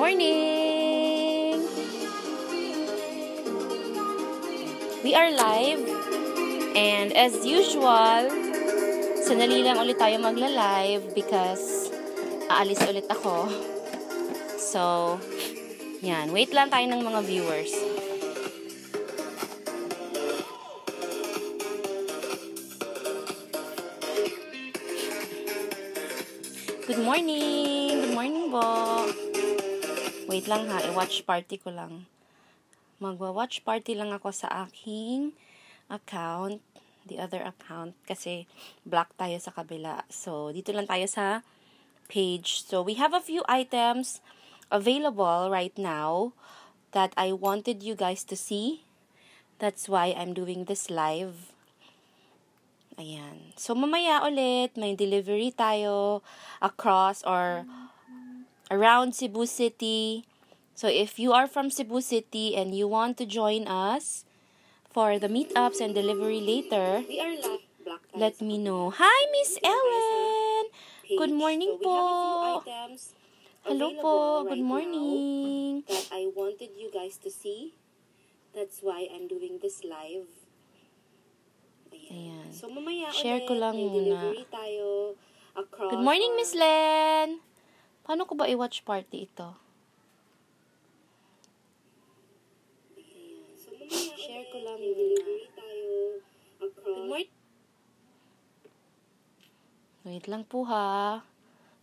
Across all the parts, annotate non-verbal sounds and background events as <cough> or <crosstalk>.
morning! We are live and as usual, sanali lang ulit tayo magla-live because aalis ulit ako. So, yan. Wait lang tayo ng mga viewers. Good morning! Good morning po! Wait lang ha, i-watch party ko lang. Magwa-watch party lang ako sa aking account, the other account, kasi black tayo sa kabila. So, dito lang tayo sa page. So, we have a few items available right now that I wanted you guys to see. That's why I'm doing this live. Ayan. So, mamaya ulit, may delivery tayo across or around Cebu City. So, if you are from Cebu City and you want to join us for the meetups and delivery later, We are live. Black tayo let me know. Hi, Miss Ellen! Good morning so we have a few po. Hello po. Good morning. That I wanted you guys to see. That's why I'm doing this live. Ayan. So mamaya Share ko lang muna. tayo across. Good morning, Miss Len! Paano ko ba i-watch party ito? Share ko lang muna. Good morning. Wait lang po ha.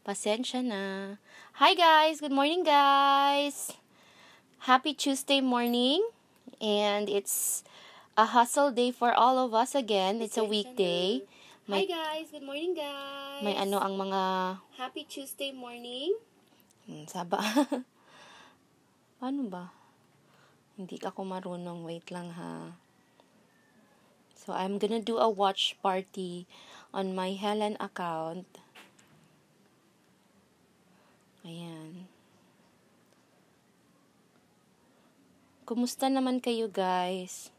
Pasensya na. Hi guys! Good morning guys! Happy Tuesday morning. And it's a hustle day for all of us again. It's a weekday. May, Hi guys! Good morning guys! may ano ang mga... Happy Tuesday morning. Hmm, saba. <laughs> Paano ba? Hindi ako marunong. Wait lang ha. So, I'm gonna do a watch party on my Helen account. Ayan. Kumusta naman kayo guys?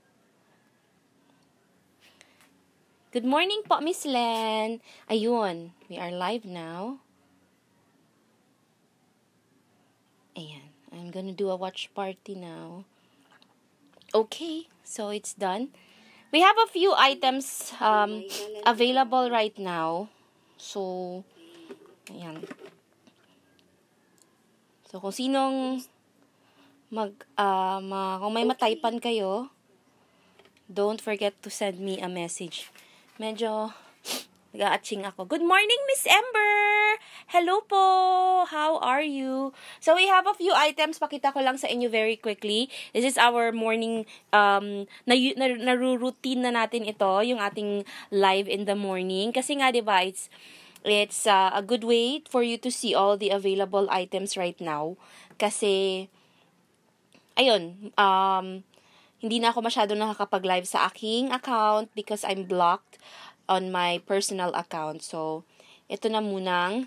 Good morning po, Miss Len. Ayun, we are live now. Ayan. I'm gonna do a watch party now. Okay, so it's done. We have a few items um, available right now. So, ayan. So, kung sinong mag, ah, ma, kung may mataypan kayo, don't forget to send me a message. Medyo nag-aaching ako. Good morning, Miss Ember! Hello po! How are you? So, we have a few items. Pakita ko lang sa inyo very quickly. This is our morning, um, na, na, naruroutine na natin ito, yung ating live in the morning. Kasi nga, di it's, it's uh, a good way for you to see all the available items right now. Kasi, ayun, um, hindi na ako masyado nakakapag-live sa aking account because I'm blocked on my personal account. So, ito na munang,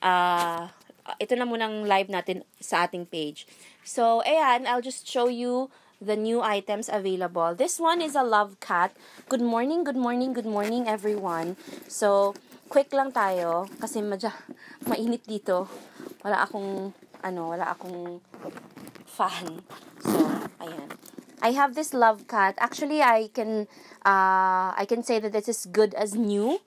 uh, ito na munang live natin sa ating page. So, ayan, I'll just show you the new items available. This one is a love cat. Good morning, good morning, good morning everyone. So, quick lang tayo kasi madya, mainit dito. Wala akong, ano, wala akong fan. So, ayan. I have this love cat. Actually, I can uh, I can say that this is good as new.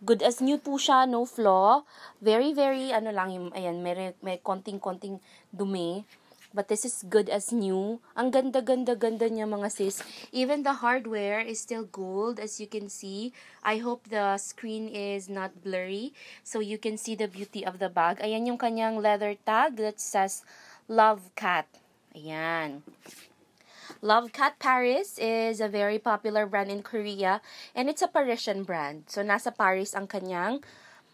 Good as new po siya, no flaw. Very, very, ano lang yung, ayan, may, may konting-konting dumi. But this is good as new. Ang ganda, ganda, ganda niya mga sis. Even the hardware is still gold as you can see. I hope the screen is not blurry so you can see the beauty of the bag. Ayan yung kanyang leather tag that says Love Cat. Ayan. Love Cat Paris is a very popular brand in Korea and it's a Parisian brand. So nasa Paris ang kanyang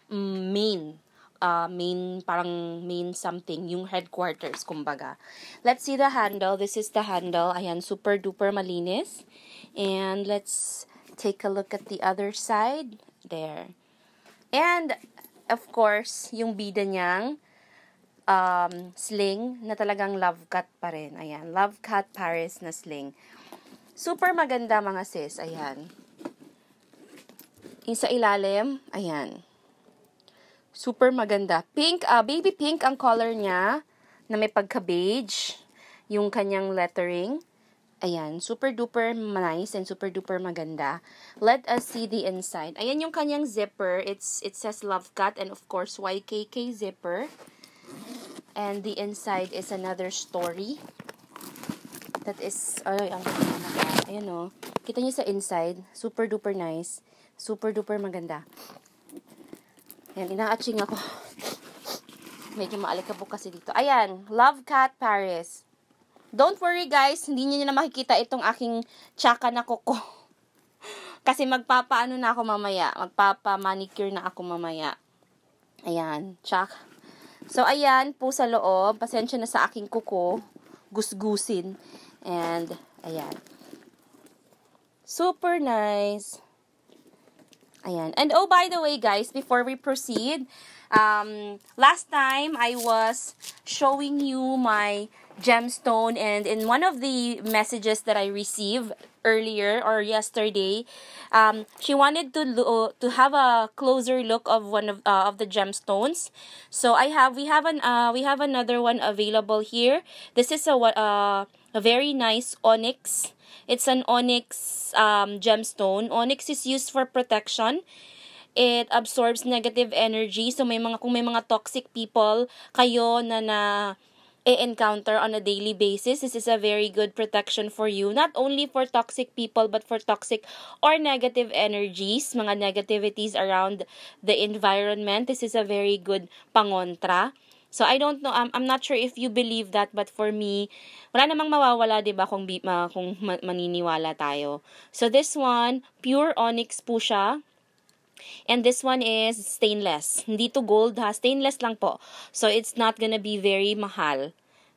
mm, main uh, main parang main something yung headquarters kumbaga. Let's see the handle. This is the handle. Ayan super duper malinis. And let's take a look at the other side. There. And of course, yung bida niyang um, sling na talagang love cut pa rin. Ayan, love cut Paris na sling. Super maganda mga sis. Ayan. Yung sa ilalim, ayan. Super maganda. Pink, uh, baby pink ang color niya. na may pagka-beige yung kanyang lettering. Ayan, super duper nice and super duper maganda. Let us see the inside. Ayan yung kanyang zipper. It's it says Love Cut and of course YKK zipper. And the inside is another story. That is ay ang. Ayan oh. Kita niyo sa inside, super duper nice. Super duper maganda. Ayan, inaatching ako. Medyo maalikabok kasi dito. Ayan, Love Cat Paris. Don't worry guys, hindi niyo na makikita itong aking tsaka na kuko. <laughs> Kasi magpapaano na ako mamaya. Magpapa-manicure na ako mamaya. Ayan, tsak. So, ayan po sa loob. Pasensya na sa aking kuko. Gusgusin. And, ayan. Super nice. Ayan. And oh, by the way, guys, before we proceed, um, last time I was showing you my gemstone and in one of the messages that I received earlier or yesterday um, she wanted to lo- to have a closer look of one of uh, of the gemstones. So I have we have an uh, we have another one available here. This is a uh, a very nice onyx. It's an onyx um, gemstone. Onyx is used for protection. It absorbs negative energy. So may mga kung may mga toxic people kayo na na encounter on a daily basis. This is a very good protection for you, not only for toxic people, but for toxic or negative energies, mga negativities around the environment. This is a very good pangontra. So I don't know, I'm, I'm not sure if you believe that, but for me, wala namang mawawala, 'di ba, kung kung maniniwala tayo. So this one, pure onyx po siya. And this one is stainless. Hindi to gold ha, stainless lang po. So it's not gonna be very mahal.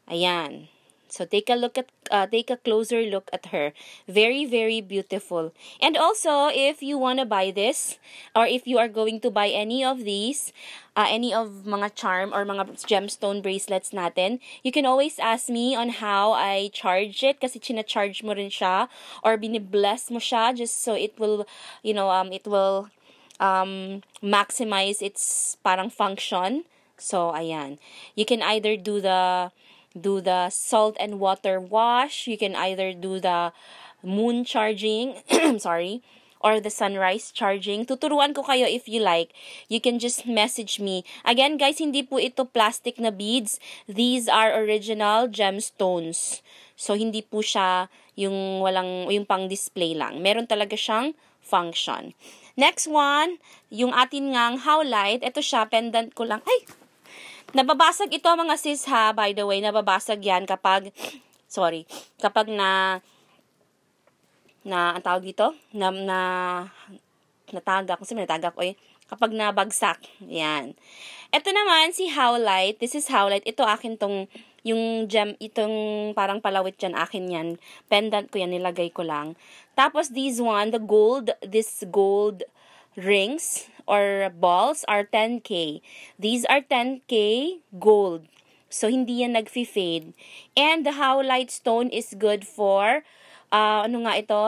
Ayan. So take a look at uh, take a closer look at her. Very very beautiful. And also if you want to buy this or if you are going to buy any of these, uh, any of mga charm or mga gemstone bracelets natin, you can always ask me on how I charge it kasi china-charge mo rin siya or binibless mo siya just so it will you know um it will um, maximize its parang function. So, ayan. You can either do the do the salt and water wash. You can either do the moon charging. <clears throat> sorry or the sunrise charging. Tuturuan ko kayo if you like. You can just message me. Again, guys, hindi po ito plastic na beads. These are original gemstones. So, hindi po siya yung walang, yung pang display lang. Meron talaga siyang function. Next one, yung atin ngang howlite. Ito siya, pendant ko lang. Ay! Nababasag ito mga sis ha, by the way. Nababasag yan kapag, sorry, kapag na, na, ang tawag dito? Na, na, natagak. Kasi may natagak ko. Kapag nabagsak. Yan. Ito naman, si Howlite. This is Howlite. Ito akin tong, yung gem, itong parang palawit dyan, akin yan. Pendant ko yan, nilagay ko lang. Tapos, this one, the gold, this gold rings or balls are 10K. These are 10K gold. So, hindi yan nag-fade. And the howlite stone is good for, uh, ano nga ito?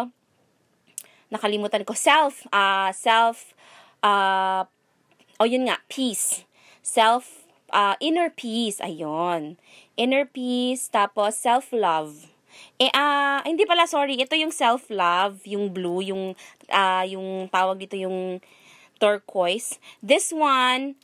Nakalimutan ko. Self, uh, self, uh, oh yun nga, peace. Self, uh, inner peace. Ayun. Inner peace, tapos self-love. Eh, ah, uh, hindi pala, sorry. Ito yung self-love, yung blue, yung, ah, uh, yung tawag dito yung turquoise. This one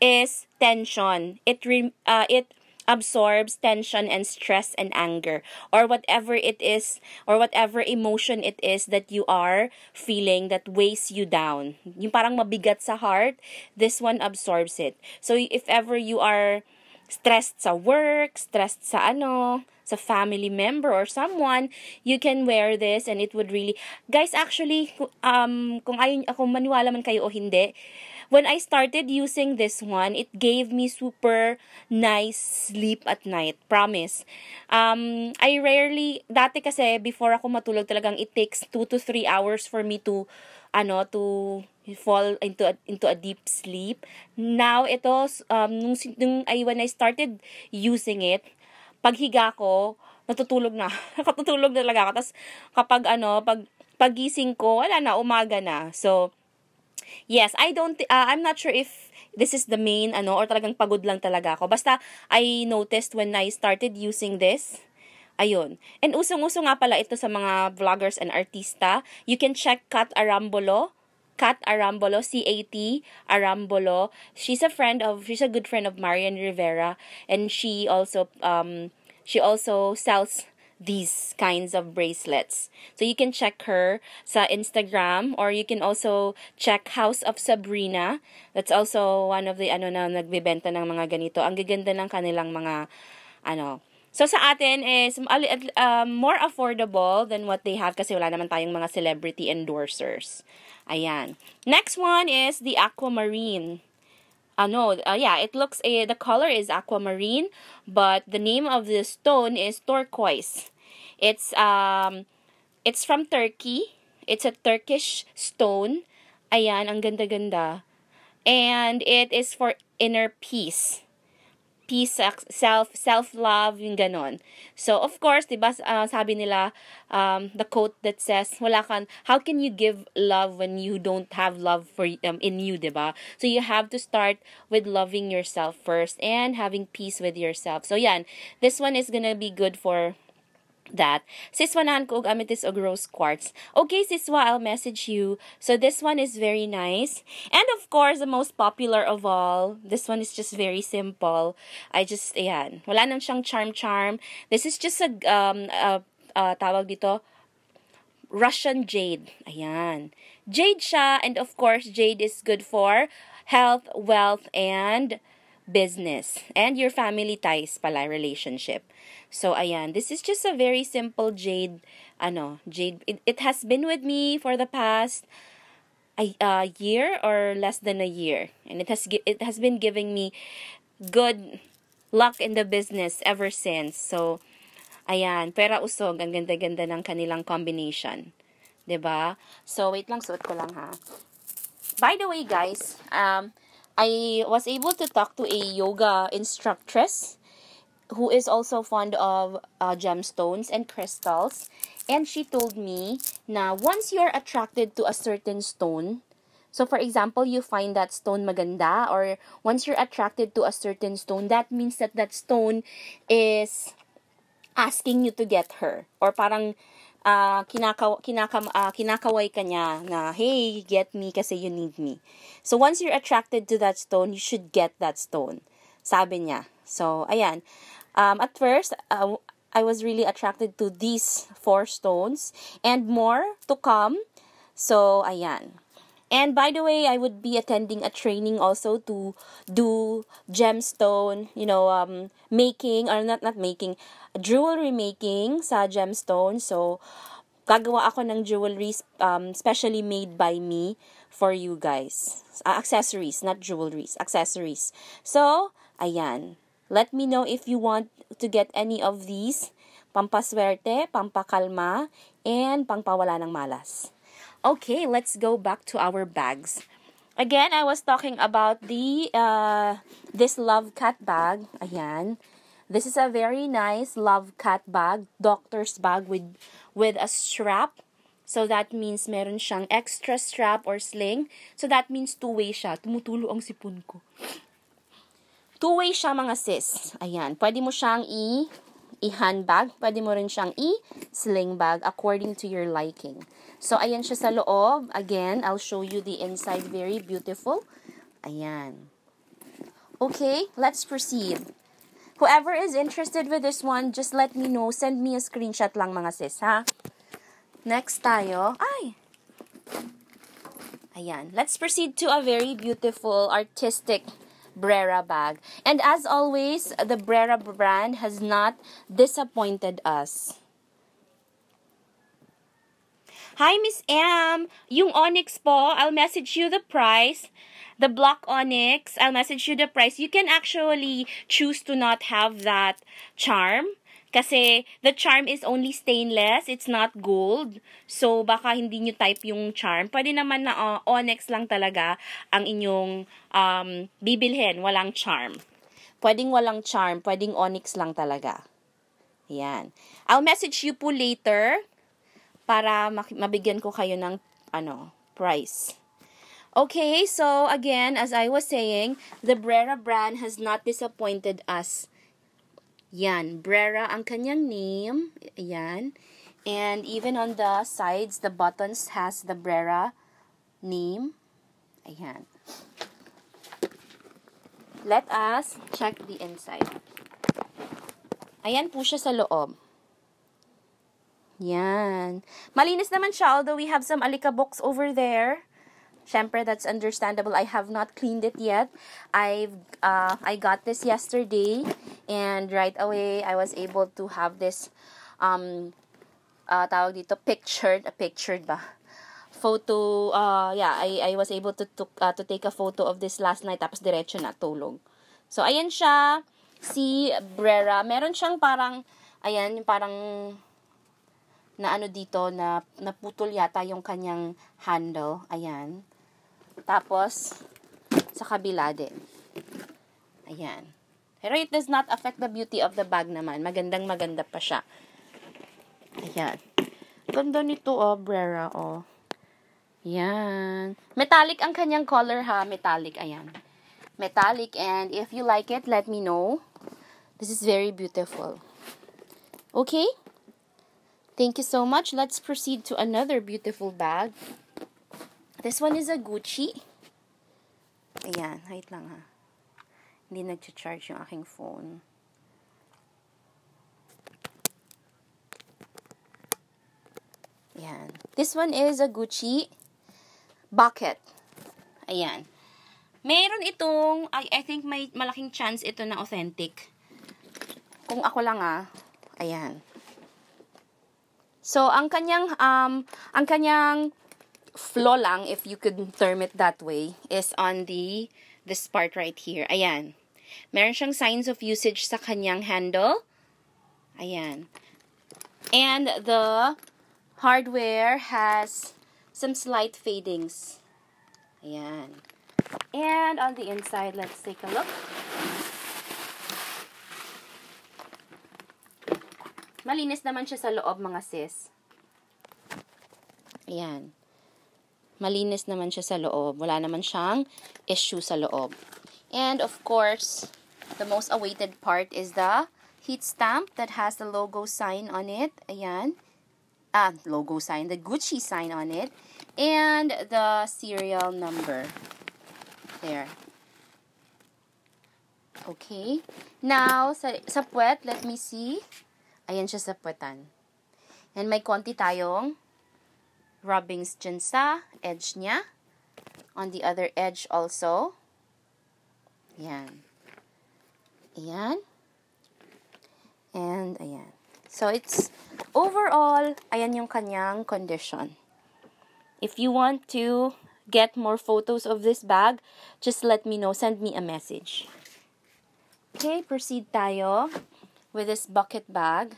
is tension. It, re, uh, it absorbs tension and stress and anger or whatever it is or whatever emotion it is that you are feeling that weighs you down. Yung parang mabigat sa heart, this one absorbs it. So if ever you are stressed sa work, stressed sa ano, sa family member or someone, you can wear this and it would really, guys, actually, um, kung ayun, kung maniwala man kayo o hindi, when I started using this one, it gave me super nice sleep at night. Promise. Um, I rarely, dati kasi, before ako matulog talagang it takes 2 to 3 hours for me to, ano, to fall into a, into a deep sleep. Now, ito, um, nung, nung I, when I started using it, paghiga ko, natutulog na. <laughs> Nakatutulog na talaga ako. Tapos, kapag ano, pag pagising ko, wala na, umaga na. So, yes, I don't, uh, I'm not sure if this is the main, ano, or talagang pagod lang talaga ako. Basta, I noticed when I started using this, ayun. And usong-uso nga pala ito sa mga vloggers and artista. You can check Kat Arambolo, Kat Arambolo, C-A-T Arambolo. She's a friend of, she's a good friend of Marian Rivera, and she also, um, she also sells these kinds of bracelets. So you can check her sa Instagram or you can also check House of Sabrina. That's also one of the ano na nagbebenta ng mga ganito. Ang gaganda ng kanilang mga ano. So sa atin is um, more affordable than what they have kasi wala naman tayong mga celebrity endorsers. Ayan. Next one is the aquamarine ano, uh, yeah, it looks, uh, the color is aquamarine, but the name of the stone is turquoise. It's, um, it's from Turkey. It's a Turkish stone. Ayan, ang ganda-ganda. And it is for inner peace peace, self, self-love, yung ganon. So, of course, di ba, uh, sabi nila, um, the quote that says, wala kan, how can you give love when you don't have love for um, in you, di ba? So, you have to start with loving yourself first and having peace with yourself. So, yan, this one is gonna be good for that. Siswanahan ko og amethyst og rose quartz. Okay, Siswa, I'll message you. So this one is very nice. And of course, the most popular of all, this one is just very simple. I just, ayan, wala nang siyang charm-charm. This is just a, um, a, a tawag dito, Russian jade. Ayan. Jade siya, and of course, jade is good for health, wealth, and business. And your family ties pala, relationship. So, ayan. This is just a very simple jade, ano, jade. It, it has been with me for the past a, a year or less than a year. And it has, it has been giving me good luck in the business ever since. So, ayan. Pera usog. Ang ganda-ganda ng kanilang combination. ba diba? So, wait lang. Suot ko lang ha. By the way, guys, um, I was able to talk to a yoga instructress who is also fond of uh, gemstones and crystals. And she told me na once you're attracted to a certain stone, so for example, you find that stone maganda or once you're attracted to a certain stone, that means that that stone is asking you to get her. Or parang uh, kinakaw, kinakam, uh, kinakaway ka niya na, hey, get me kasi you need me. So once you're attracted to that stone, you should get that stone. Sabi niya. So, ayan. Um, at first, uh, I was really attracted to these four stones and more to come. So, ayan. And by the way, I would be attending a training also to do gemstone, you know, um, making, or not, not making, jewelry making sa gemstone. So, gagawa ako ng jewelry um, specially made by me for you guys. Uh, accessories, not jewelries, accessories. So, ayan. Let me know if you want to get any of these. Pampaswerte, pampakalma, and pangpawala ng malas. Okay, let's go back to our bags. Again, I was talking about the uh, this love cat bag. Ayan. This is a very nice love cat bag, doctor's bag with with a strap. So that means meron siyang extra strap or sling. So that means two-way siya. Tumutulo ang sipon ko. Two-way siya mga sis. Ayan. Pwede mo siyang i- i-handbag. Pwede mo rin siyang i-sling bag according to your liking. So, ayan siya sa loob. Again, I'll show you the inside. Very beautiful. Ayan. Okay, let's proceed. Whoever is interested with this one, just let me know. Send me a screenshot lang mga sis, ha? Next tayo. Ay! Ayan. Let's proceed to a very beautiful, artistic Brera bag. And as always, the Brera brand has not disappointed us. Hi, Miss M. Yung Onyx po, I'll message you the price. The Black Onyx, I'll message you the price. You can actually choose to not have that charm. Kasi the charm is only stainless, it's not gold. So baka hindi nyo type yung charm. Pwede naman na uh, onyx lang talaga ang inyong um, bibilhin, walang charm. Pwedeng walang charm, pwedeng onyx lang talaga. Yan. I'll message you po later para mabigyan ko kayo ng ano, price. Okay, so again, as I was saying, the Brera brand has not disappointed us. Yan, Brera ang kanyang name. Yan. And even on the sides, the buttons has the Brera name. Ayan. Let us check the inside. Ayan po siya sa loob. Yan. Malinis naman siya, although we have some alikabooks over there. Siyempre, that's understandable. I have not cleaned it yet. I've uh, I got this yesterday and right away I was able to have this um uh, tawag dito pictured, a pictured ba? Photo uh yeah, I I was able to to, uh, to take a photo of this last night tapos diretso na tulog. So ayan siya si Brera. Meron siyang parang ayan, parang na ano dito na naputol yata yung kanyang handle. Ayan. Tapos, sa kabila din. Ayan. Pero it does not affect the beauty of the bag naman. Magandang maganda pa siya. Ayan. Ganda nito, oh, Brera, oh. Ayan. Metallic ang kanyang color, ha. Metallic, ayan. Metallic, and if you like it, let me know. This is very beautiful. Okay? Thank you so much. Let's proceed to another beautiful bag. This one is a Gucci. Ayan, wait lang ha. Hindi nag-charge yung aking phone. Ayan. This one is a Gucci bucket. Ayan. Meron itong, I, I think may malaking chance ito na authentic. Kung ako lang ah. Ayan. So, ang kanyang, um, ang kanyang flaw lang, if you could term it that way, is on the this part right here. Ayan. Meron siyang signs of usage sa kanyang handle. Ayan. And the hardware has some slight fadings. Ayan. And on the inside, let's take a look. Malinis naman siya sa loob, mga sis. Ayan. Malinis naman siya sa loob. Wala naman siyang issue sa loob. And of course, the most awaited part is the heat stamp that has the logo sign on it. Ayan. Ah, logo sign. The Gucci sign on it. And the serial number. There. Okay. Now, sa, sa puwet, let me see. Ayan siya sa puwetan. And may konti tayong rubbings dyan sa edge niya. On the other edge also. Ayan. Ayan. And ayan. So, it's overall, ayan yung kanyang condition. If you want to get more photos of this bag, just let me know. Send me a message. Okay, proceed tayo with this bucket bag.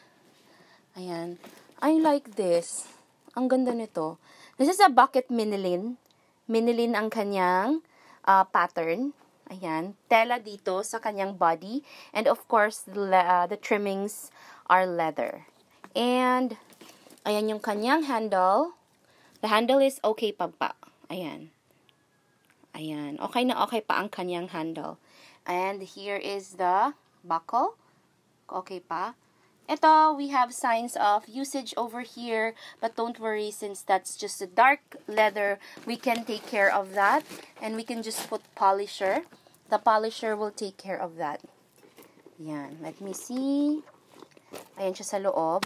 Ayan. I like this. Ang ganda nito. This is a bucket minilin. Minilin ang kanyang uh, pattern. Ayan. Tela dito sa kanyang body. And of course, the, uh, the trimmings are leather. And, ayan yung kanyang handle. The handle is okay pa pa. Ayan. Ayan. Okay na okay pa ang kanyang handle. And here is the buckle. Okay pa. Ito, we have signs of usage over here, but don't worry since that's just a dark leather, we can take care of that. And we can just put polisher. The polisher will take care of that. Yan. Let me see. Ayan siya sa loob.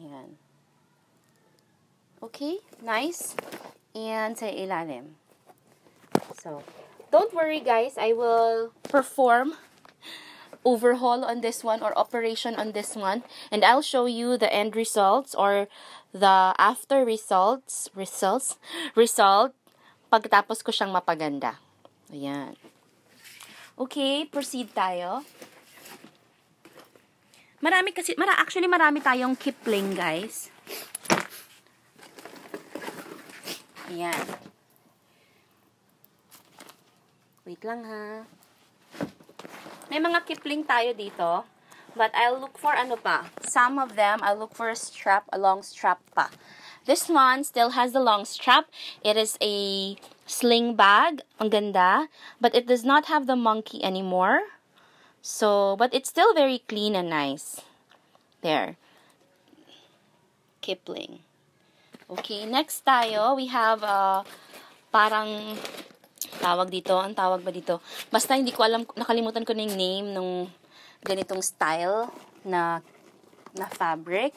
Yan. Okay, nice. And sa ilalim. So, don't worry guys, I will perform overhaul on this one or operation on this one. And I'll show you the end results or the after results results result pagtapos ko siyang mapaganda. Ayan. Okay proceed tayo. Marami kasi mara actually marami tayong Kipling guys. Ayan. Wait lang ha may mga Kipling tayo dito. But I'll look for ano pa. Some of them, I'll look for a strap, a long strap pa. This one still has the long strap. It is a sling bag. Ang ganda. But it does not have the monkey anymore. So, but it's still very clean and nice. There. Kipling. Okay, next tayo, we have uh, parang tawag dito, ang tawag ba dito? Basta hindi ko alam, nakalimutan ko na yung name nung ganitong style na na fabric.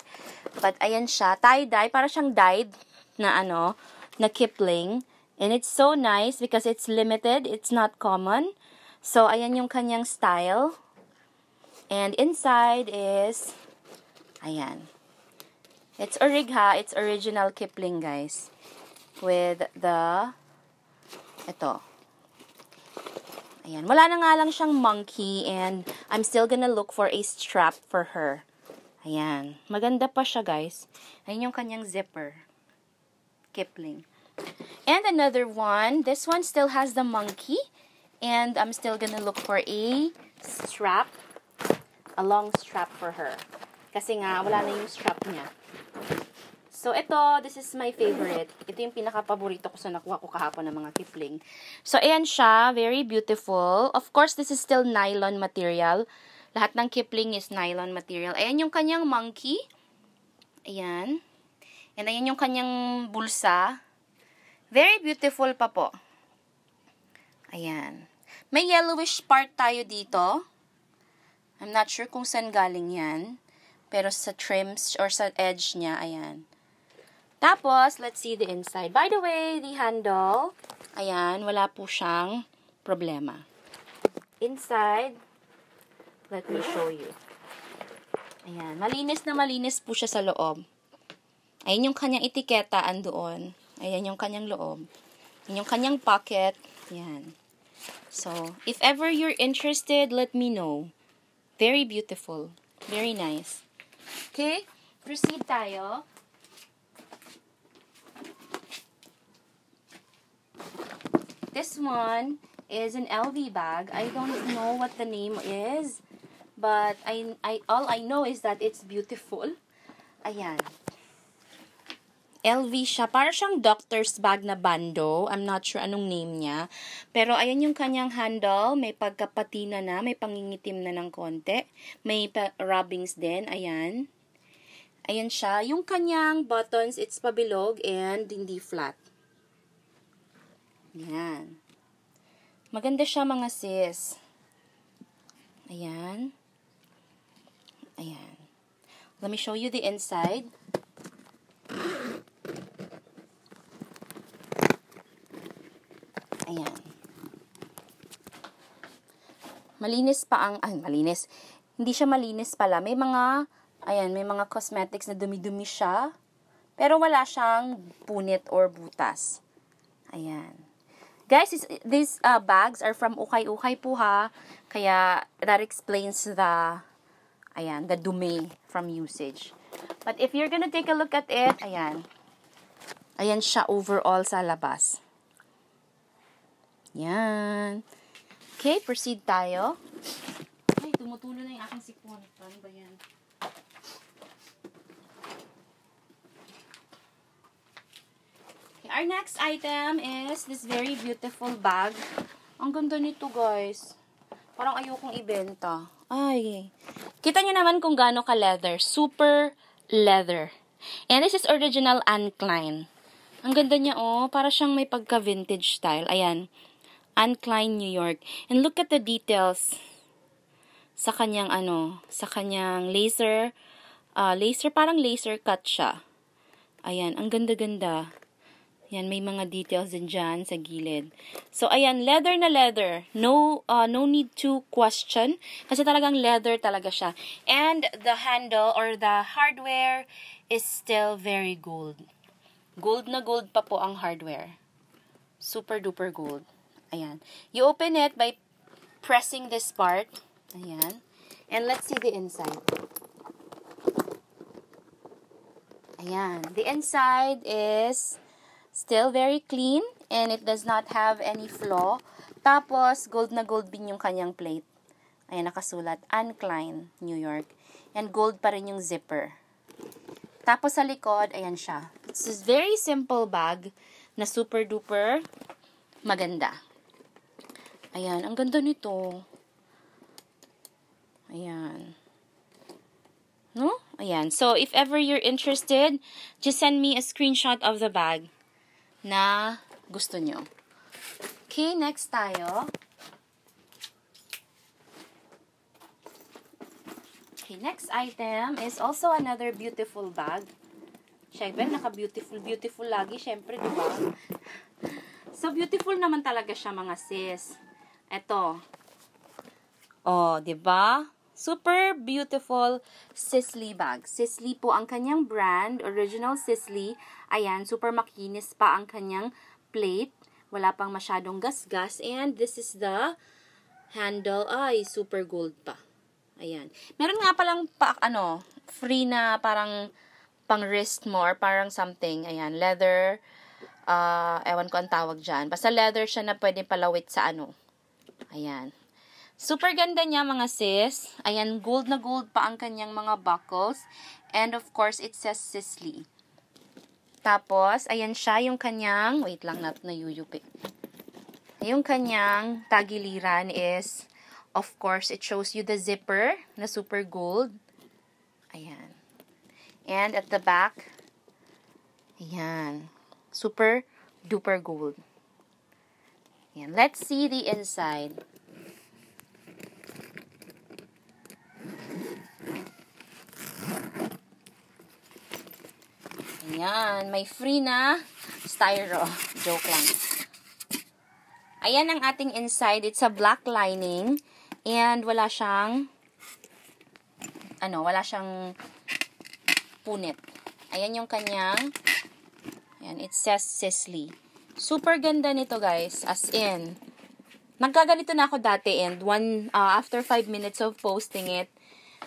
But ayan siya, tie-dye, para siyang dyed na ano, na Kipling. And it's so nice because it's limited, it's not common. So ayan yung kanyang style. And inside is ayan. It's orig ha, it's original Kipling guys. With the ito. Ayan. Wala na nga lang siyang monkey and I'm still gonna look for a strap for her. Ayan. Maganda pa siya, guys. Ayan yung kanyang zipper. Kipling. And another one. This one still has the monkey. And I'm still gonna look for a strap. A long strap for her. Kasi nga, wala na yung strap niya. So, ito, this is my favorite. Ito yung pinaka-paborito ko sa nakuha ko kahapon ng mga Kipling. So, ayan siya. Very beautiful. Of course, this is still nylon material. Lahat ng Kipling is nylon material. Ayan yung kanyang monkey. Ayan. And ayan yung kanyang bulsa. Very beautiful pa po. Ayan. May yellowish part tayo dito. I'm not sure kung saan galing yan. Pero sa trims or sa edge niya, ayan. Tapos, let's see the inside. By the way, the handle, ayan, wala po siyang problema. Inside, let me show you. Ayan, malinis na malinis po siya sa loob. Ayan yung kanyang etiketa andoon. Ayan yung kanyang loob. Ayan yung kanyang pocket. Ayan. So, if ever you're interested, let me know. Very beautiful. Very nice. Okay? Proceed tayo. This one is an LV bag. I don't know what the name is, but I, I all I know is that it's beautiful. Ayan. LV siya. Para siyang doctor's bag na bando. I'm not sure anong name niya. Pero ayan yung kanyang handle. May pagkapatina na. May pangingitim na ng konti. May rubbings din. Ayan. Ayan siya. Yung kanyang buttons, it's pabilog and hindi flat. Ayan. Maganda siya mga sis. Ayan. Ayan. Let me show you the inside. Ayan. Malinis pa ang, ay malinis. Hindi siya malinis pala. May mga, ayan, may mga cosmetics na dumi-dumi siya. Pero wala siyang punit or butas. Ayan. Guys, this, these uh, bags are from Ukay-Ukay po ha. Kaya that explains the, ayan, the dumi from usage. But if you're gonna take a look at it, ayan. Ayan siya overall sa labas. Yan. Okay, proceed tayo. Ay, tumutulo na yung aking sipon. Paano ba yan? Our next item is this very beautiful bag. Ang ganda nito, guys. Parang ayokong ibenta. Ay. Kita nyo naman kung gaano ka leather. Super leather. And this is original Anne. Ang ganda niya, oh. Para siyang may pagka-vintage style. Ayan. Anne New York. And look at the details sa kanyang ano, sa kanyang laser, uh, laser, parang laser cut siya. Ayan, ang ganda-ganda. Yan, may mga details din dyan sa gilid. So, ayan, leather na leather. No, uh, no need to question. Kasi talagang leather talaga siya. And the handle or the hardware is still very gold. Gold na gold pa po ang hardware. Super duper gold. Ayan. You open it by pressing this part. Ayan. And let's see the inside. Ayan. The inside is still very clean and it does not have any flaw. Tapos, gold na gold din yung kanyang plate. Ayan, nakasulat. Anne New York. And gold pa rin yung zipper. Tapos sa likod, ayan siya. This is very simple bag na super duper maganda. Ayan, ang ganda nito. Ayan. No? Ayan. So, if ever you're interested, just send me a screenshot of the bag na gusto nyo. Okay, next tayo. Okay, next item is also another beautiful bag. Siyempre, naka-beautiful, beautiful lagi. Siyempre, di ba? So, beautiful naman talaga siya, mga sis. Ito. Oh, di ba? Super beautiful Sisley bag. Sisley po ang kanyang brand, original Sisley. Ayan, super makinis pa ang kanyang plate. Wala pang masyadong gasgas. And this is the handle. Ay, super gold pa. Ayan. Meron nga palang pa, ano, free na parang pang wrist mo or parang something. Ayan, leather. Uh, ewan ko ang tawag dyan. Basta leather siya na pwede palawit sa ano. Ayan. Super ganda niya mga sis. Ayan, gold na gold pa ang kanyang mga buckles. And of course, it says Sisley. Tapos, ayan siya yung kanyang, wait lang, not na yuyupi. Yung kanyang tagiliran is, of course, it shows you the zipper na super gold. Ayan. And at the back, ayan, super duper gold. Ayan. Let's see the inside. Ayan, may free na styro. Joke lang. Ayan ang ating inside. It's a black lining. And wala siyang ano, wala siyang punit. Ayan yung kanyang ayan, it says Sisley. Super ganda nito guys. As in, nagkaganito na ako dati and one, uh, after 5 minutes of posting it,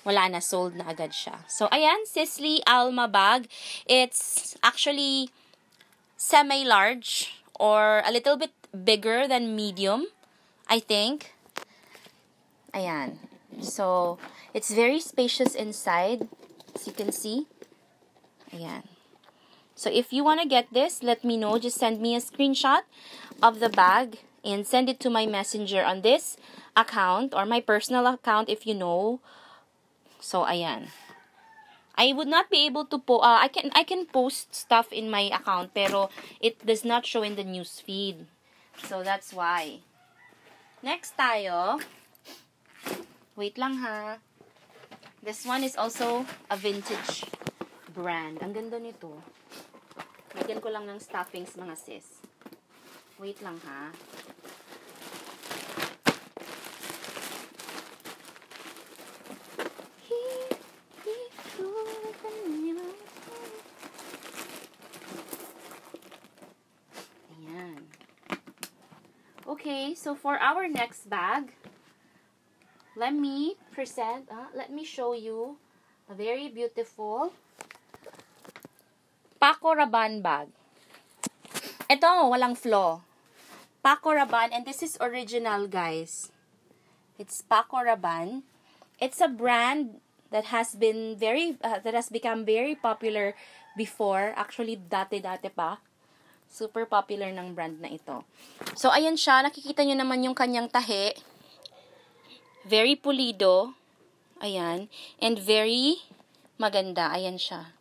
wala na, sold na agad siya. So, ayan, Sisley Alma bag. It's actually semi-large or a little bit bigger than medium, I think. Ayan. So, it's very spacious inside, as you can see. Ayan. So, if you want to get this, let me know. Just send me a screenshot of the bag and send it to my messenger on this account or my personal account if you know So, ayan. I would not be able to po uh, I can I can post stuff in my account pero it does not show in the news feed. So that's why. Next tayo. Wait lang ha. This one is also a vintage brand. Ang ganda nito. Lagyan ko lang ng stuffings mga sis. Wait lang ha. Okay, so for our next bag, let me present, uh, let me show you a very beautiful Paco Rabanne bag. Ito, walang flaw. Paco Rabanne, and this is original, guys. It's Paco Rabanne. It's a brand that has been very, uh, that has become very popular before. Actually, dati-dati pa Super popular ng brand na ito. So, ayan siya. Nakikita nyo naman yung kanyang tahe. Very pulido. Ayan. And very maganda. Ayan siya.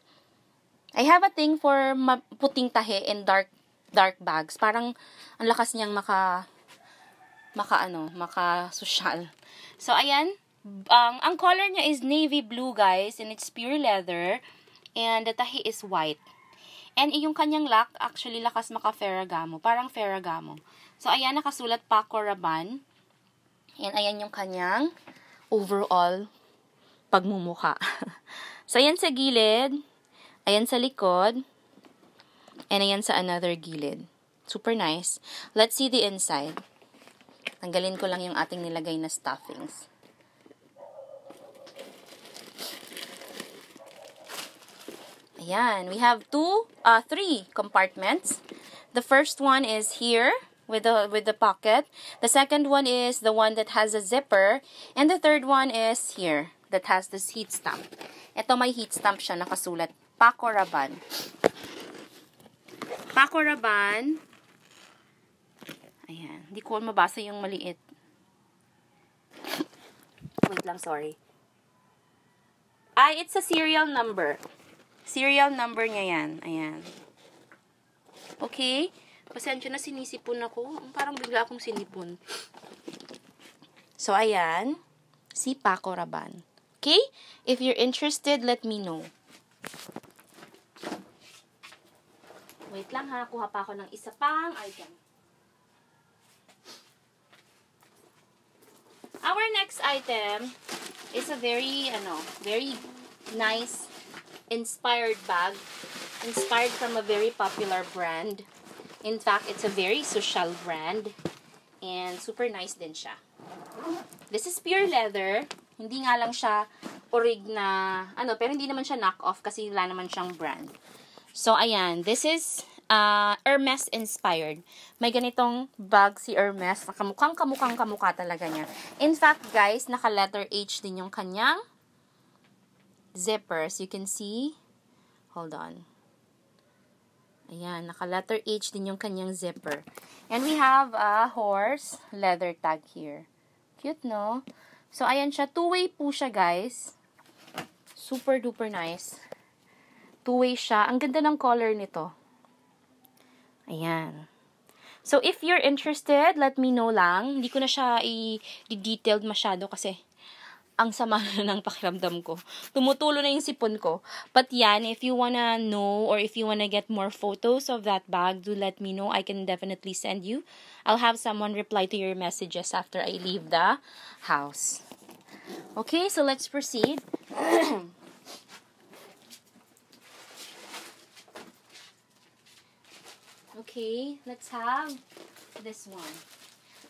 I have a thing for puting tahe and dark dark bags. Parang ang lakas niyang maka maka ano, maka social. So ayan, um, ang color niya is navy blue guys and it's pure leather and the tahi is white. And yung kanyang lock, actually lakas maka Ferragamo. Parang Ferragamo. So, ayan, nakasulat Paco Rabanne. And ayan yung kanyang overall pagmumuka. <laughs> so, ayan sa gilid. Ayan sa likod. And ayan sa another gilid. Super nice. Let's see the inside. Tanggalin ko lang yung ating nilagay na stuffings. Ayan, we have two, uh, three compartments. The first one is here with the with the pocket. The second one is the one that has a zipper, and the third one is here that has this heat stamp. Ito may heat stamp siya nakasulat, Paco Rabanne. Paco Rabanne. Ayan. Hindi ko mabasa yung maliit. Wait lang, sorry. Ay, it's a serial number. Serial number niya yan. Ayan. Okay? Pasensya na sinisipon ako. Parang bigla akong sinipon. So, ayan. Si Paco Rabanne. Okay? If you're interested, let me know. Wait lang ha. Kuha pa ako ng isa pang item. Our next item is a very, ano, very nice inspired bag. Inspired from a very popular brand. In fact, it's a very social brand. And super nice din siya. This is pure leather. Hindi nga lang siya orig na, ano, pero hindi naman siya knock-off kasi wala naman siyang brand. So, ayan. This is uh, Hermes inspired. May ganitong bag si Hermes kamukhang kamukhang kamukha talaga niya. In fact, guys, naka letter H din yung kanyang zippers. You can see. Hold on. Ayan, naka letter H din yung kanyang zipper. And we have a horse leather tag here. Cute, no? So, ayan siya. Two-way po siya, guys. Super duper nice. Two-way siya. Ang ganda ng color nito. Ayan. So, if you're interested, let me know lang. Hindi ko na siya i-detailed masyado kasi ang sama <laughs> na ng pakiramdam ko. Tumutulo na yung sipon ko. But yan, if you wanna know or if you wanna get more photos of that bag, do let me know. I can definitely send you. I'll have someone reply to your messages after I leave the house. Okay, so let's proceed. <clears throat> okay, let's have this one.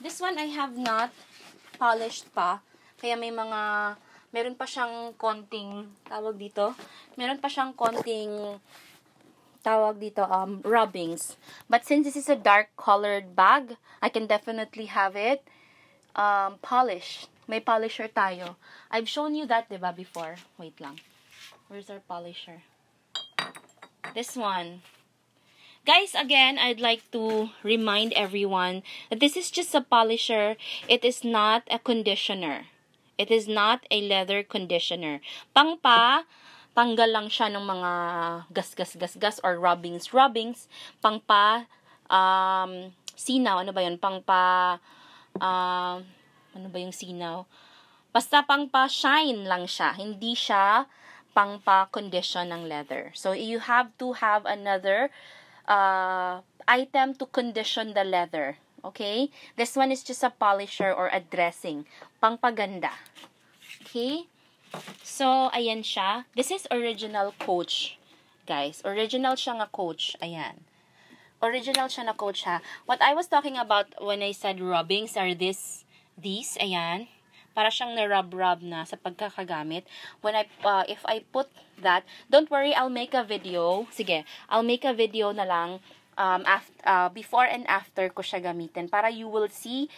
This one I have not polished pa. Kaya may mga, meron pa siyang konting, tawag dito, meron pa siyang konting, tawag dito, um, rubbings. But since this is a dark colored bag, I can definitely have it um, polished. May polisher tayo. I've shown you that, diba, before? Wait lang. Where's our polisher? This one. Guys, again, I'd like to remind everyone that this is just a polisher. It is not a conditioner. It is not a leather conditioner. Pangpa, tanggal lang siya ng mga gas-gas-gas-gas or rubbings-rubbings. Pangpa, um, sinaw, ano ba yun? Pangpa, um, ano ba yung sinaw? Basta pangpa shine lang siya. Hindi siya pangpa condition ng leather. So, you have to have another uh, item to condition the leather. Okay? This one is just a polisher or a dressing. Pangpaganda. Okay? So, ayan siya. This is original coach. Guys, original siya nga coach. Ayan. Original siya na coach ha. What I was talking about when I said rubbings are this, these, ayan. Para siyang na-rub-rub na sa pagkakagamit. When I, uh, if I put that, don't worry, I'll make a video. Sige, I'll make a video na lang um, after, uh, before and after ko siya gamitin. Para you will see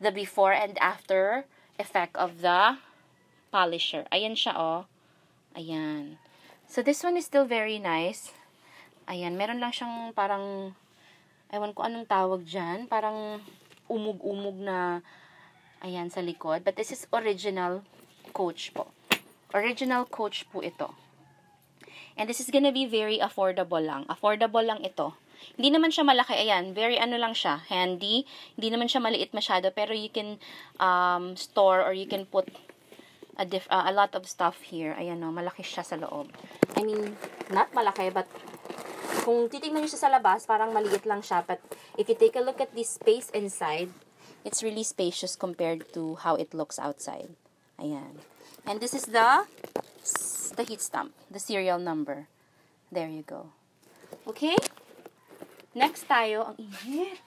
the before and after effect of the polisher. Ayan siya, oh. Ayan. So, this one is still very nice. Ayan, meron lang siyang parang, ewan ko anong tawag dyan. Parang umug-umug na Ayan, sa likod. But this is original coach po. Original coach po ito. And this is gonna be very affordable lang. Affordable lang ito. Hindi naman siya malaki. Ayan, very ano lang siya. Handy. Hindi naman siya maliit masyado. Pero you can um, store or you can put a, diff, uh, a lot of stuff here. Ayan o, malaki siya sa loob. I mean, not malaki, but kung titignan nyo siya sa labas, parang maliit lang siya. But if you take a look at this space inside, it's really spacious compared to how it looks outside. Ayan. And this is the the heat stamp, the serial number. There you go. Okay? Next tayo, ang init.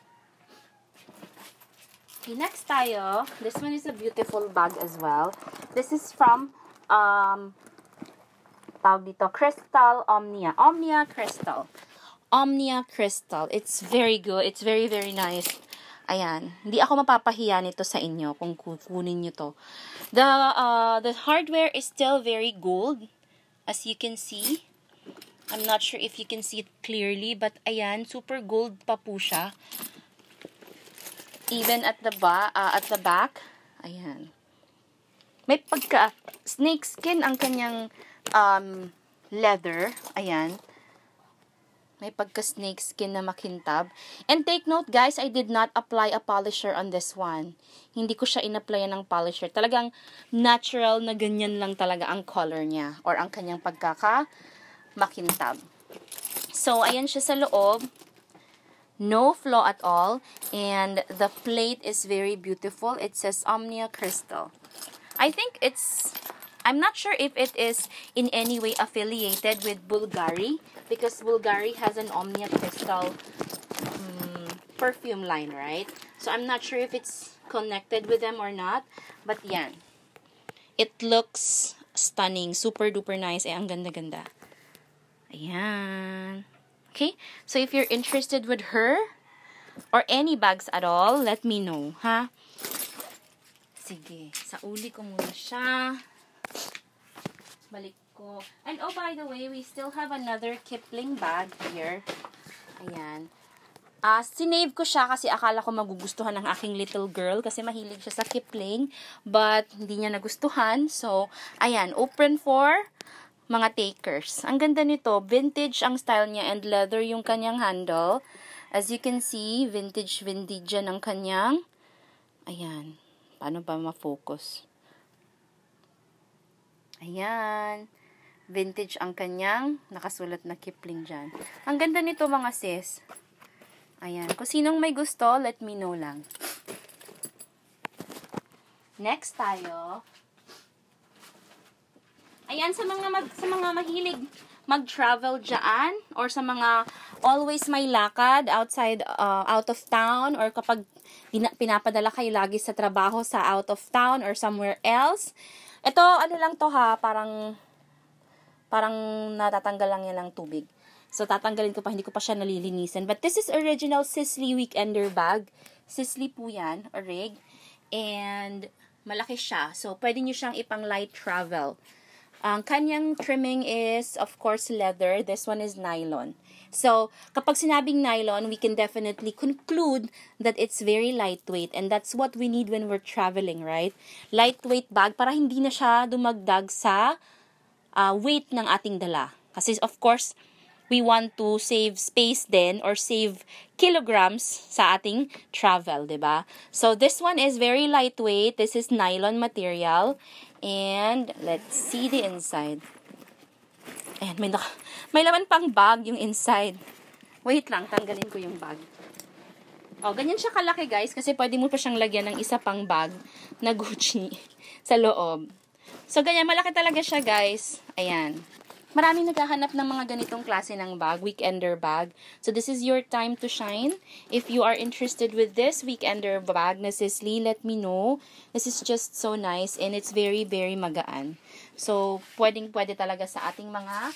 Okay, next tayo, this one is a beautiful bag as well. This is from, um, tawag dito, Crystal Omnia. Omnia Crystal. Omnia Crystal. It's very good. It's very, very nice. Ayan. Hindi ako mapapahiya nito sa inyo kung kukunin nyo to. The, uh, the hardware is still very gold. As you can see. I'm not sure if you can see it clearly, but ayan, super gold pa po siya. Even at the ba uh, at the back, ayan. May pagka snake skin ang kanyang um, leather, ayan. May pagka snake skin na makintab. And take note guys, I did not apply a polisher on this one. Hindi ko siya in-applyan ng polisher. Talagang natural na ganyan lang talaga ang color niya or ang kanyang pagkaka makintab. So, ayan siya sa loob. No flaw at all. And the plate is very beautiful. It says Omnia Crystal. I think it's... I'm not sure if it is in any way affiliated with Bulgari because Bulgari has an Omnia Crystal um, perfume line, right? So I'm not sure if it's connected with them or not. But yan. It looks stunning. Super duper nice. Eh, ang ganda-ganda. Ayan. Okay? So, if you're interested with her or any bags at all, let me know, ha? Sige. Sa uli ko muna siya. Balik ko. And, oh, by the way, we still have another Kipling bag here. Ayan. Uh, sinave ko siya kasi akala ko magugustuhan ng aking little girl kasi mahilig siya sa Kipling, but hindi niya nagustuhan. So, ayan, open for mga takers. Ang ganda nito, vintage ang style niya and leather yung kanyang handle. As you can see, vintage vintage yan ang kanyang. Ayan. Paano ba ma-focus? Ayan. Vintage ang kanyang nakasulat na Kipling dyan. Ang ganda nito mga sis. Ayan. Kung sinong may gusto, let me know lang. Next tayo, Ayan, sa mga, mag, sa mga mahilig mag-travel dyan or sa mga always may lakad outside, uh, out of town or kapag pinapadala kayo lagi sa trabaho sa out of town or somewhere else. Ito, ano lang to ha, parang parang natatanggal lang yan ng tubig. So, tatanggalin ko pa, hindi ko pa siya nalilinisan. But this is original Sisley Weekender bag. Sisley po yan, orig. And, malaki siya. So, pwede nyo siyang ipang light travel. Ang kanyang trimming is, of course, leather. This one is nylon. So, kapag sinabing nylon, we can definitely conclude that it's very lightweight and that's what we need when we're traveling, right? Lightweight bag para hindi na siya dumagdag sa uh, weight ng ating dala. Kasi, of course, we want to save space then or save kilograms sa ating travel, ba? So this one is very lightweight. This is nylon material And let's see the inside. Ayan, may, naka, may laman pang bag yung inside. Wait lang, tanggalin ko yung bag. Oh, ganyan siya kalaki guys kasi pwede mo pa siyang lagyan ng isa pang bag na Gucci <laughs> sa loob. So, ganyan, malaki talaga siya guys. Ayan. Maraming naghahanap ng mga ganitong klase ng bag, weekender bag. So, this is your time to shine. If you are interested with this weekender bag na Sisley, let me know. This is just so nice and it's very, very magaan. So, pwedeng-pwede talaga sa ating mga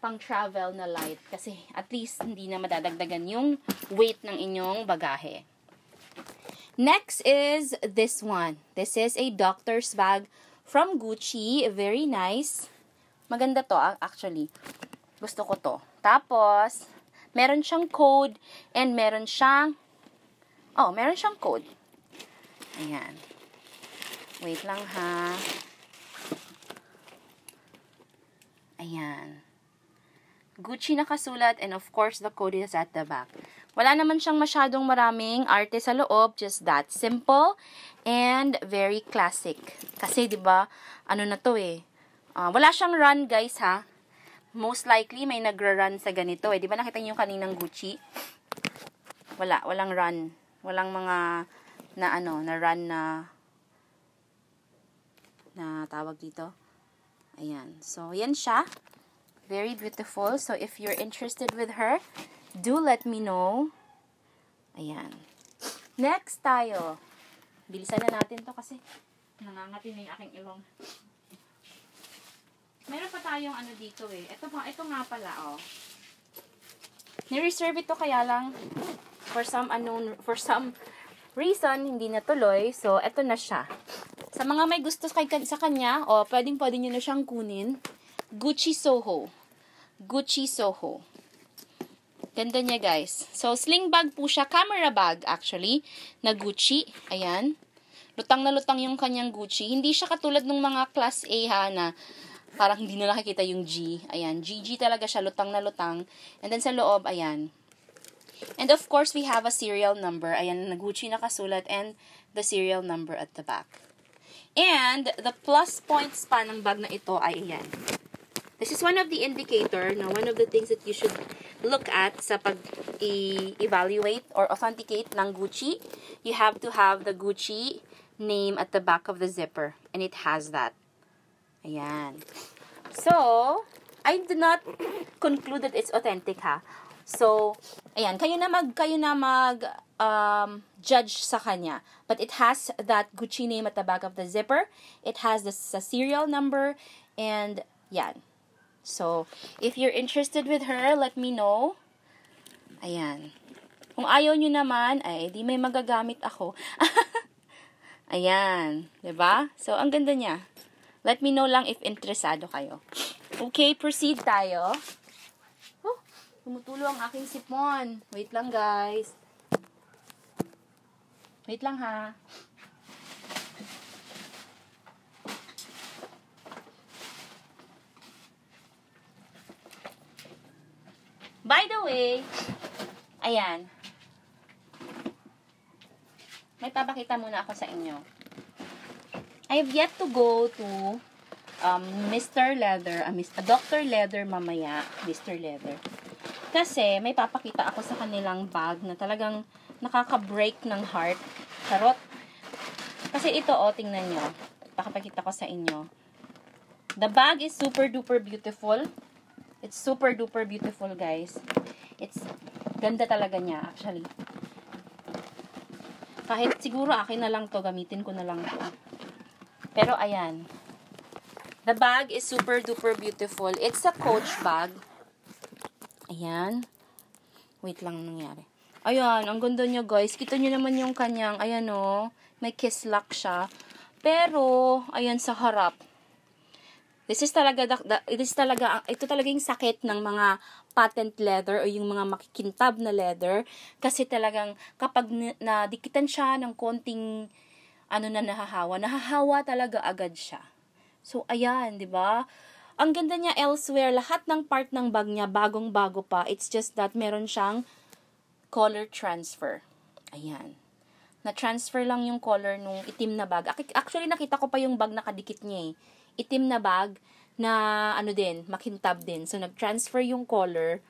pang-travel na light kasi at least hindi na madadagdagan yung weight ng inyong bagahe. Next is this one. This is a doctor's bag from Gucci. Very nice. Maganda to, actually. Gusto ko to. Tapos, meron siyang code and meron siyang oh, meron siyang code. Ayan. Wait lang ha. Ayan. Gucci nakasulat and of course the code is at the back. Wala naman siyang masyadong maraming arte sa loob, just that simple and very classic. Kasi 'di ba, ano na to eh, Uh, wala siyang run, guys, ha. Most likely, may nagra-run sa ganito. Eh. Di ba nakita niyo kaninang Gucci? Wala, walang run. Walang mga na ano, na run na na tawag dito. Ayan. So, yan siya. Very beautiful. So, if you're interested with her, do let me know. Ayan. Next tayo. Bilisan na natin to kasi nangangati na yung aking ilong. Meron pa tayong ano dito eh. Ito, pa, ito nga pala, oh. Ni-reserve ito kaya lang for some unknown, for some reason, hindi natuloy. So, ito na siya. Sa mga may gusto kay, sa kanya, oh, pwedeng pwede nyo na siyang kunin. Gucci Soho. Gucci Soho. Ganda niya, guys. So, sling bag po siya. Camera bag, actually, na Gucci. Ayan. Lutang na lutang yung kanyang Gucci. Hindi siya katulad ng mga class A ha, na parang hindi na nakikita yung G. Ayan. GG talaga siya. Lutang na lutang. And then sa loob, ayan. And of course, we have a serial number. Ayan, na Gucci nakasulat. And the serial number at the back. And, the plus points pa ng bag na ito ay ayan. This is one of the indicator, no, one of the things that you should look at sa pag-evaluate or authenticate ng Gucci. You have to have the Gucci name at the back of the zipper. And it has that. Ayan. So, I did not <coughs> conclude that it's authentic ha. So, ayan, kayo na mag, kayo na mag, um, judge sa kanya. But it has that Gucci name at the back of the zipper. It has the, the serial number. And, yan. So, if you're interested with her, let me know. Ayan. Kung ayaw nyo naman, ay di may magagamit ako. <laughs> Ayan. ba? Diba? So, ang ganda niya. Let me know lang if interesado kayo. Okay, proceed tayo. Oh, tumutulo ang aking sipon. Wait lang, guys. Wait lang, ha. By the way, ayan. May papakita muna ako sa inyo. I have yet to go to um, Mr. Leather, uh, Mr. Dr. Leather mamaya, Mr. Leather. Kasi may papakita ako sa kanilang bag na talagang nakaka-break ng heart. Charot. Kasi ito, oh, tingnan nyo. Pakapakita ko sa inyo. The bag is super duper beautiful. It's super duper beautiful, guys. It's ganda talaga niya, actually. Kahit siguro akin na lang to, gamitin ko na lang to. Pero ayan. The bag is super duper beautiful. It's a coach bag. Ayan. Wait lang nangyari. Ayan, ang ganda niya guys. Kita niyo naman yung kanyang, ayan o, oh, may kiss lock siya. Pero, ayan sa harap, This is talaga, this is talaga, ito talaga yung sakit ng mga patent leather o yung mga makikintab na leather. Kasi talagang kapag nadikitan siya ng konting ano na nahahawa, nahahawa talaga agad siya. So, ayan, di ba? Ang ganda niya elsewhere, lahat ng part ng bag niya, bagong-bago pa. It's just that meron siyang color transfer. Ayan. Na-transfer lang yung color nung itim na bag. Actually, nakita ko pa yung bag nakadikit niya eh itim na bag na ano din, makintab din. So, nag-transfer yung color.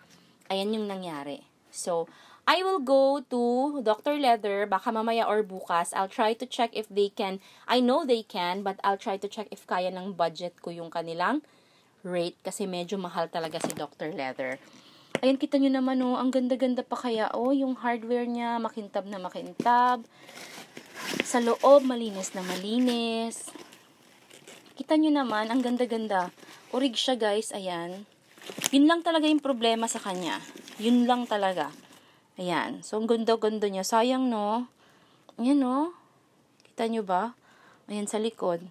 Ayan yung nangyari. So, I will go to Dr. Leather, baka mamaya or bukas. I'll try to check if they can. I know they can, but I'll try to check if kaya ng budget ko yung kanilang rate kasi medyo mahal talaga si Dr. Leather. Ayan, kita nyo naman, oh, ang ganda-ganda pa kaya, oh, yung hardware niya, makintab na makintab. Sa loob, malinis na malinis. Kita nyo naman, ang ganda-ganda. Urig siya guys, ayan. Yun lang talaga yung problema sa kanya. Yun lang talaga. Ayan. So, ang ganda-ganda niya. Sayang, no? Ayan, no? Kita nyo ba? Ayan, sa likod.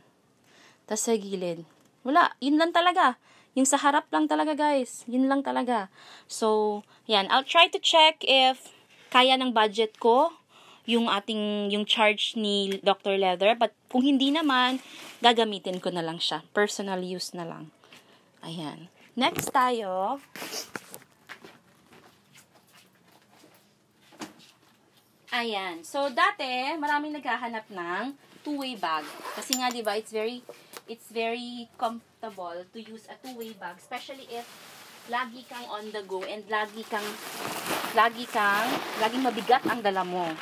Tapos sa gilid. Wala. Yun lang talaga. Yung sa harap lang talaga, guys. Yun lang talaga. So, yan. I'll try to check if kaya ng budget ko yung ating yung charge ni Dr. Leather but kung hindi naman gagamitin ko na lang siya personal use na lang ayan next tayo ayan so dati maraming naghahanap ng two-way bag kasi nga 'di ba it's very it's very comfortable to use a two-way bag especially if lagi kang on the go and lagi kang lagi kang laging mabigat ang dala mo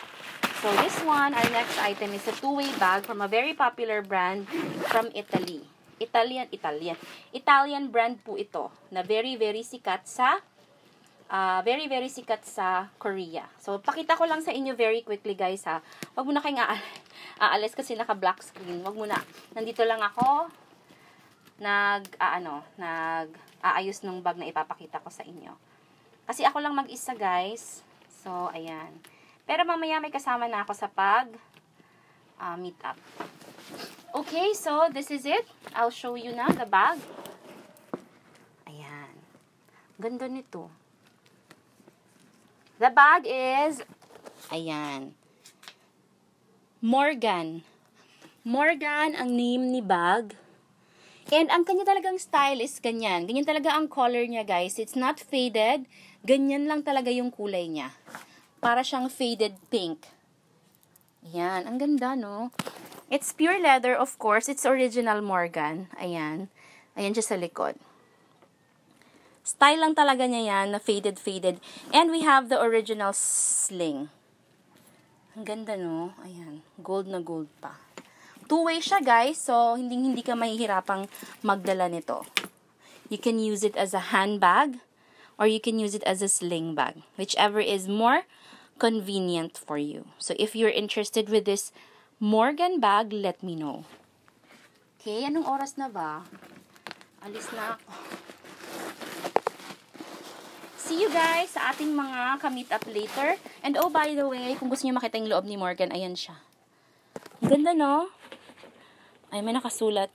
So this one, our next item is a two-way bag from a very popular brand from Italy. Italian, Italian. Italian brand po ito na very, very sikat sa uh, very, very sikat sa Korea. So, pakita ko lang sa inyo very quickly, guys, ha. Huwag mo na kayong aalis <laughs> kasi naka-black screen. Huwag mo na. Nandito lang ako. Nag, uh, ano, nag, aayos ng bag na ipapakita ko sa inyo. Kasi ako lang mag-isa, guys. So, ayan. Pero mamaya may kasama na ako sa pag uh, meet up. Okay, so this is it. I'll show you na the bag. Ayan. Ganda nito. The bag is, ayan, Morgan. Morgan ang name ni bag. And ang kanya talagang style is ganyan. Ganyan talaga ang color niya, guys. It's not faded. Ganyan lang talaga yung kulay niya. Para siyang faded pink. Ayan. Ang ganda, no? It's pure leather, of course. It's original Morgan. Ayan. Ayan siya sa likod. Style lang talaga niya yan, na faded, faded. And we have the original sling. Ang ganda, no? Ayan. Gold na gold pa. Two-way siya, guys. So, hindi, hindi ka mahihirapang magdala nito. You can use it as a handbag or you can use it as a sling bag. Whichever is more convenient for you. So, if you're interested with this Morgan bag, let me know. Okay, anong oras na ba? Alis na ako. See you guys sa ating mga ka-meet up later. And oh, by the way, kung gusto niyo makita yung loob ni Morgan, ayan siya. Ang ganda, no? Ay, may nakasulat.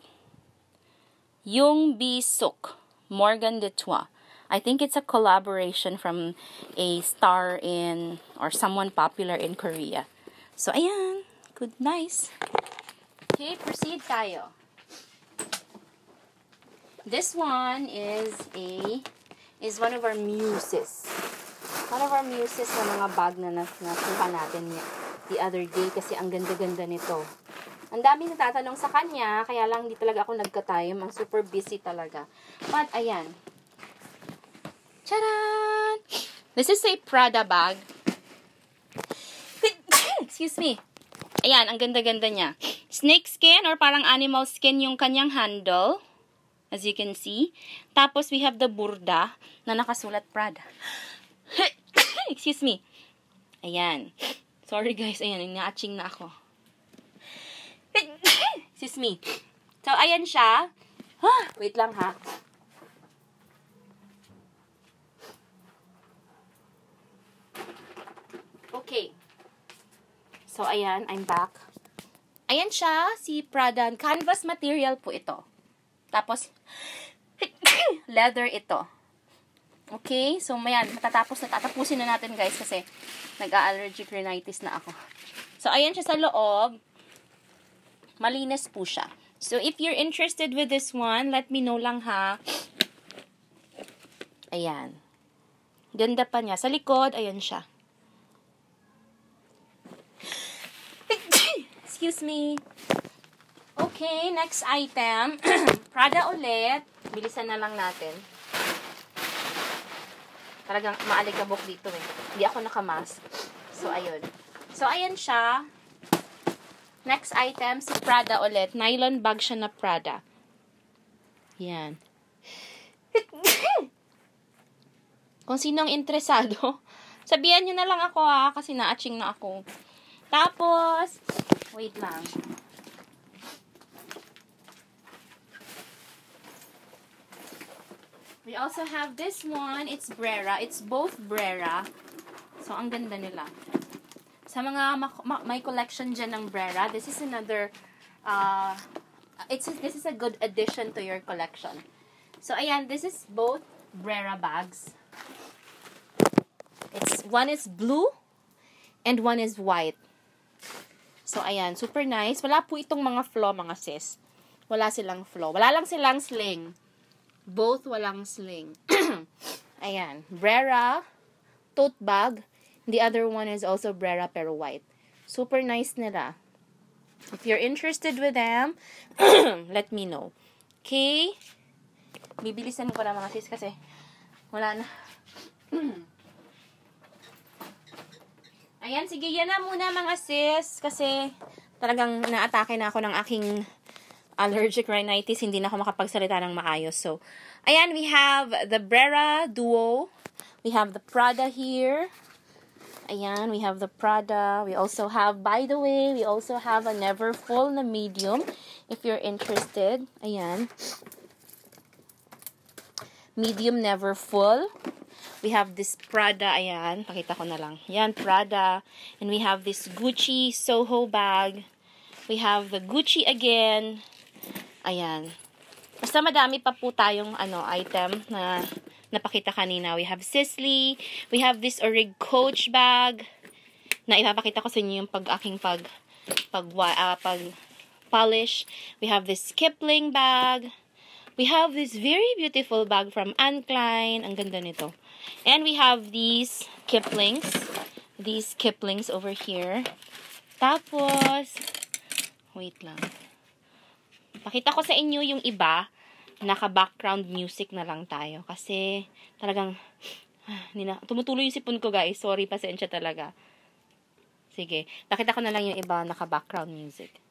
Yung Bisuk, Morgan de Trois. I think it's a collaboration from a star in, or someone popular in Korea. So, ayan. Good, nice. Okay, proceed tayo. This one is a is one of our muses. One of our muses na mga bag na nas nasuha natin the other day kasi ang ganda-ganda nito. Ang dami natatanong sa kanya, kaya lang hindi talaga ako nagka-time. Ang super busy talaga. But, ayan. Charan! This is a Prada bag. <coughs> Excuse me. Ayan, ang ganda-ganda niya. Snake skin or parang animal skin yung kanyang handle. As you can see. Tapos, we have the burda na nakasulat Prada. <coughs> Excuse me. Ayan. Sorry guys, ayan, ina-atching na ako. <coughs> Excuse me. So, ayan siya. <gasps> Wait lang ha. Okay. So, ayan, I'm back. Ayan siya, si Prada. Canvas material po ito. Tapos, <coughs> leather ito. Okay? So, mayan, matatapos na, tatapusin na natin guys kasi nag-allergic rhinitis na ako. So, ayan siya sa loob. Malinis po siya. So, if you're interested with this one, let me know lang ha. Ayan. Ganda pa niya. Sa likod, ayan siya. <coughs> Excuse me. Okay, next item. <clears throat> Prada ulit. Bilisan na lang natin. Talagang maaligabok dito eh. Hindi ako nakamask. So, ayun. So, ayan siya. Next item, si Prada ulit. Nylon bag siya na Prada. Yan. <laughs> Kung sinong interesado, <laughs> sabihan nyo na lang ako ha, kasi na-atching na ako. Tapos, wait lang. We also have this one. It's Brera. It's both Brera. So, ang ganda nila. Sa mga ma- ma- may collection dyan ng Brera, this is another, uh, it's this is a good addition to your collection. So, ayan, this is both Brera bags. It's, one is blue, and one is white. So, ayan, super nice. Wala po itong mga flaw, mga sis. Wala silang flaw. Wala lang silang sling. Both walang sling. <clears throat> Ayan. Brera, tote bag. The other one is also Brera pero white. Super nice nila. If you're interested with them, <clears throat> let me know. Okay? Bibilisan ko na mga sis kasi wala na. <clears throat> Ayan, sige, yan na muna mga sis kasi talagang naatake na ako ng aking allergic rhinitis, hindi na ako makapagsalita ng maayos. So, ayan, we have the Brera Duo. We have the Prada here. Ayan, we have the Prada. We also have, by the way, we also have a Never Full na medium. If you're interested. Ayan. Medium Never Full. We have this Prada, ayan, pakita ko na lang. Ayan, Prada. And we have this Gucci Soho bag. We have the Gucci again. Ayan. Basta madami pa po tayong ano, item na napakita kanina. We have Sisley. We have this Orig Coach bag na ipapakita ko sa inyo yung pag aking pag pag, uh, pag polish. We have this Kipling bag. We have this very beautiful bag from Anne Klein. Ang ganda nito. And we have these Kiplings. These Kiplings over here. Tapos, wait lang. Pakita ko sa inyo yung iba. Naka-background music na lang tayo. Kasi, talagang, <sighs> nina, tumutuloy yung sipon ko guys. Sorry, pasensya talaga. Sige, pakita ko na lang yung iba naka-background music.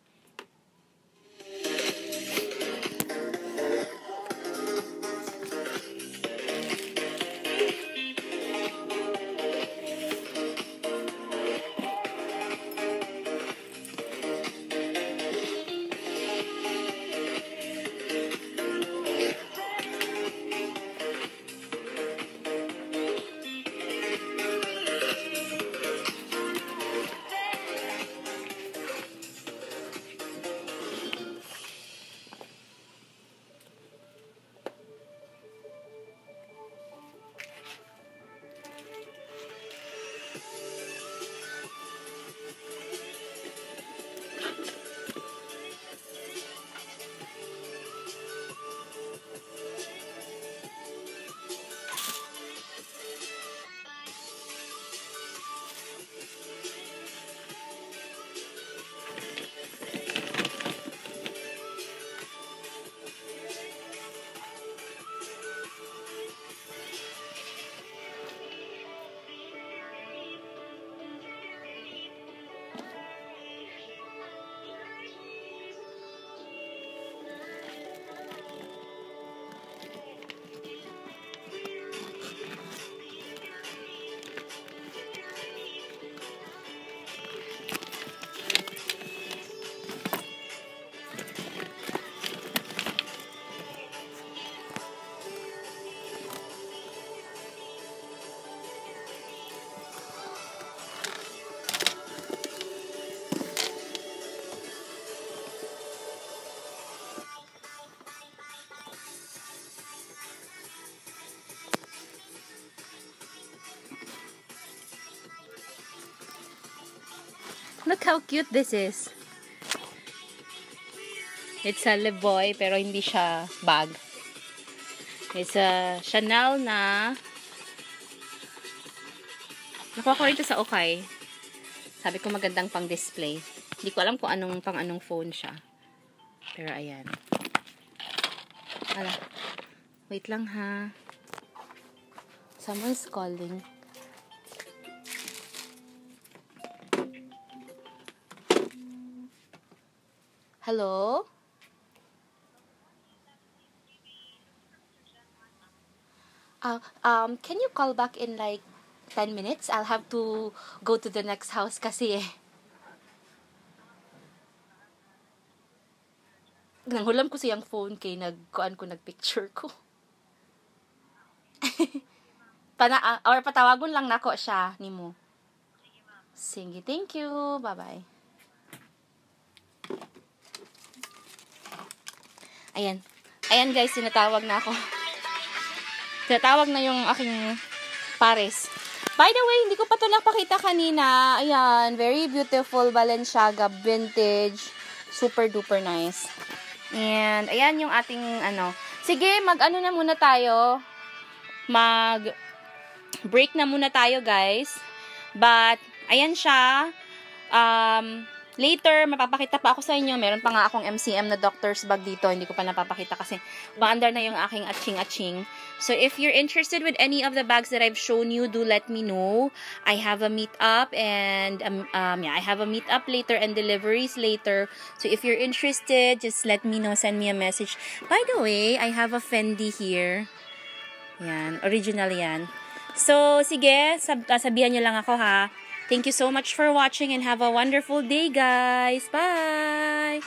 Look how cute this is. It's a Leboy, pero hindi siya bag. It's a Chanel na nakuha ko rito sa Okay. Sabi ko magandang pang display. Hindi ko alam kung anong pang anong phone siya. Pero ayan. Ala. Wait lang ha. Someone's calling. Hello? Uh, um, can you call back in like 10 minutes? I'll have to go to the next house kasi eh. Nanghulam ko siyang phone kay nagkuan ko nagpicture ko. <laughs> Pana uh, or patawagon lang nako siya nimo. Sige, thank you. Bye-bye. Ayan. Ayan guys, sinatawag na ako. Tinatawag na yung aking pares. By the way, hindi ko pa ito napakita kanina. Ayan, very beautiful Balenciaga vintage. Super duper nice. And, ayan yung ating, ano. Sige, mag-ano na muna tayo. Mag break na muna tayo, guys. But, ayan siya. Um, Later, mapapakita pa ako sa inyo. Meron pa nga akong MCM na doctor's bag dito. Hindi ko pa napapakita kasi maandar na yung aking aching-aching. So, if you're interested with any of the bags that I've shown you, do let me know. I have a meet-up and, um, um, yeah, I have a meet-up later and deliveries later. So, if you're interested, just let me know. Send me a message. By the way, I have a Fendi here. Yan. Original yan. So, sige, sab sabihan nyo lang ako ha. Thank you so much for watching and have a wonderful day, guys. Bye!